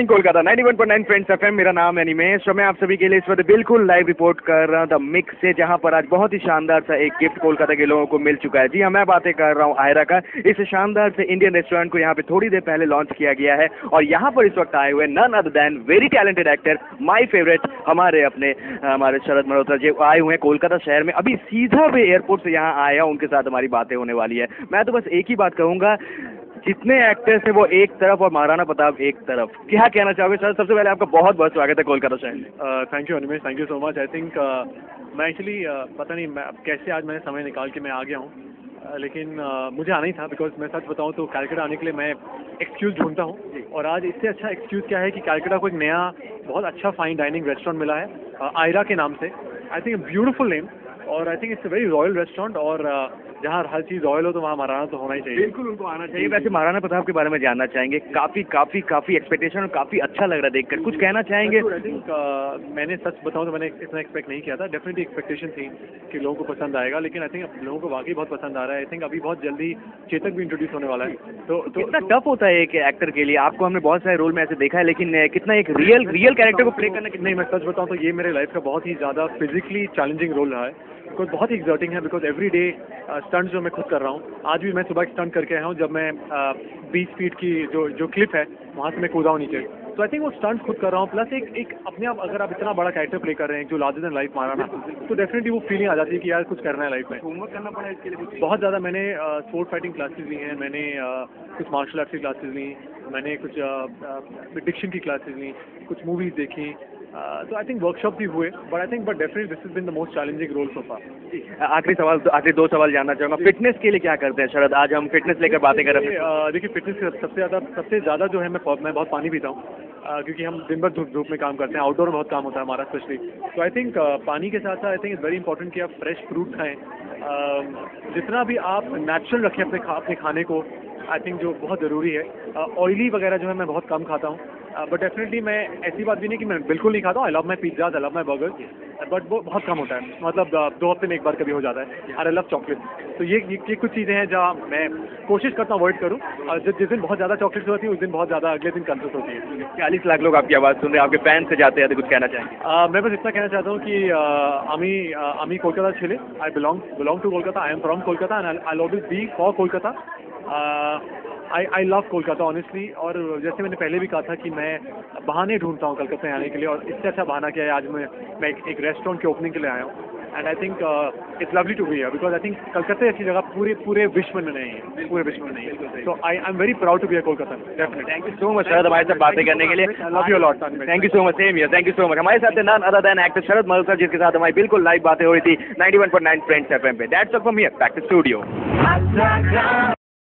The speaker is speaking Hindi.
इवनिंग कोलकाता 91.9 फ्रेंड्स एफएम मेरा नाम है निमेश और मैं आप सभी के लिए इस वक्त बिल्कुल लाइव रिपोर्ट कर रहा हूँ द मिक्स से, जहाँ पर आज बहुत ही शानदार सा एक गिफ्ट कोलकाता के लोगों को मिल चुका है। जी हाँ मैं बातें कर रहा हूँ आयरा का। इस शानदार से इंडियन रेस्टोरेंट को यहाँ पे थोड़ी देर पहले लॉन्च किया गया है और यहाँ पर इस वक्त आए हुए none other than very talented actor my favourite हमारे अपने, हमारे शरद मल्होत्रा जी आए हुए हैं कोलकाता शहर में। अभी सीधा वे एयरपोर्ट से यहाँ आया उनके साथ हमारी बातें होने वाली है। मैं तो बस एक ही बात कहूँगा जितने एक्टर्स हैं वो एक तरफ़ और महाराणा प्रताप एक तरफ़। क्या कहना चाहोगे? सर सबसे पहले आपका बहुत बहुत स्वागत है कोलकाता शहर में thank you Animesh thank you so much I think मैं एक्चुअली uh, पता नहीं मैं कैसे आज मैंने समय निकाल के मैं आ गया हूँ। Uh, लेकिन uh, मुझे आना ही था बिकॉज़ मैं सच बताऊँ तो कैलकटा आने के लिए मैं एक्सक्यूज़ ढूंढता हूँ। और आज इससे अच्छा एक्सक्यूज़ क्या है कि कैलकटा को एक नया बहुत अच्छा फाइन डाइनिंग रेस्टोरेंट मिला है आयरा के नाम से। आई थिंक ब्यूटिफुल नेम और I think it's a very royal restaurant और जहाँ हर चीज़ रॉयल हो तो वहाँ महाराणा तो होना ही चाहिए। बिल्कुल उनको आना चाहिए। वैसे महाराणा प्रताप के बारे में जानना चाहेंगे। काफ़ी काफ़ी काफ़ी एक्सपेक्टेशन और काफ़ी अच्छा लग रहा है देखकर। कुछ कहना चाहेंगे? आई थिंक मैंने सच बताऊँ तो मैंने इतना एक्सपेक्ट नहीं किया था। डेफिनेटली एक्सपेक्टेशन थी कि लोगों को पसंद आएगा लेकिन आई थिंक लोगों को वाकई बहुत पसंद आ रहा है। आई थिंक अभी बहुत जल्दी चेतक भी इंट्रोड्यूस होने वाला है। तो कितना तो, टफ होता है एक एक्टर के लिए? आपको हमने बहुत सारे रोल में ऐसे देखा है लेकिन कितना एक रियल रियल कैरेक्टर को प्ले करना नहीं मैं सच बताऊँ तो ये मेरे लाइफ का बहुत ही ज़्यादा फिजिकली चैलेंजिंग रोल रहा है। बिकॉज़ बहुत ही एग्जर्टिंग है बिकॉज़ एवरी डे स्टंट जो मैं खुद कर रहा हूँ। आज भी मैं सुबह स्टंट करके आया हूँ जब मैं बीस uh, फीट की जो जो क्लिप है वहाँ से मैं कूदा हूँ नीचे। तो आई थिंक वो स्टंट खुद कर रहा हूँ प्लस एक एक अपने आप अगर आप इतना बड़ा कैरेक्टर प्ले कर रहे हैं जो लार्जर देन लाइफ मारा ना तो डेफिनेटली वो फीलिंग आ जाती है कि यार कुछ करना है लाइफ में। होमवर्क करना पड़ा इसके लिए बहुत ज़्यादा मैंने स्पोर्ट फाइटिंग क्लासेस ली हैं मैंने uh, कुछ मार्शल आर्ट्स की क्लासेस ली मैंने कुछ डिक्शन uh, की क्लासेस ली कुछ मूवीज़ देखी तो आई थिंक वर्कशॉप भी हुए but I think but definitely this is been the most challenging role so far आखिरी सवाल आखिरी दो सवाल जानना चाहूँगा। फिटनेस के लिए क्या करते हैं शरद? आज हम फिटनेस लेकर बातें कर रहे हैं। देखिए फिटनेस सबसे ज़्यादा सबसे ज़्यादा जो है मैं मैं बहुत पानी पीता हूँ क्योंकि हम दिन भर धूप धूप में काम करते हैं। आउटडोर में बहुत काम होता है हमारा स्पेशली तो आई थिंक पानी के साथ साथ I think is very important कि आप फ्रेश फ्रूट खाएँ। जितना भी आप नेचुरल रखें अपने खा अपने खाने को आई थिंक जो बहुत ज़रूरी है। ऑयली वगैरह जो है मैं बहुत कम खाता हूँ। Uh, बट डेफिनेटली मैं ऐसी बात भी नहीं कि मैं बिल्कुल नहीं खाता I love my pizzas I love my burger but वो बहुत कम होता है। मतलब uh, दो हफ़्ते में एक बार कभी हो जाता है। आई लव चॉकलेट तो ये, ये कुछ चीज़ें हैं जहाँ मैं कोशिश करता हूँ अवॉइड करूँ। और जिस दिन बहुत ज़्यादा चॉकलेट्स होती है उस दिन बहुत ज़्यादा अगले दिन कन्फ्यूज़ होती है। चालीस लाख लोग आपकी आवाज़ सुन रहे हैं? आपके फ़ैन से जाते हैं तो कुछ कहना चाहेंगे? Uh, मैं बस इतना कहना चाहता हूँ कि अमी अमी कोलकाता छिले I belong belong to Kolkata. I am from Kolkata and I always be for Kolkata. I I love Kolkata honestly और जैसे मैंने पहले भी कहा था कि मैं बहाने ढूंढता हूँ कलकत्ता आने के लिए और इससे अच्छा बहाना क्या है? आज मैं मैं एक, एक रेस्टोरेंट के ओपनिंग के लिए आया हूँ। And I think it's lovely to be because I think Calcutta ऐसी जगह पूरे पूरे विश्व में नहीं है। पूरे विश्व में नहीं है। So I I am very proud to be Kolkata definitely thank you so much Sharad हमारे साथ बातें करने के लिए। Love you lot thank you so much same here thank you so much हमारे साथ none other than actor Sharad Malhotra जिसके साथ हमारी बिल्कुल लाइव बातें हो रही थी 91.9 फ्रेंड्स एफएम पे. That's all from here back to studio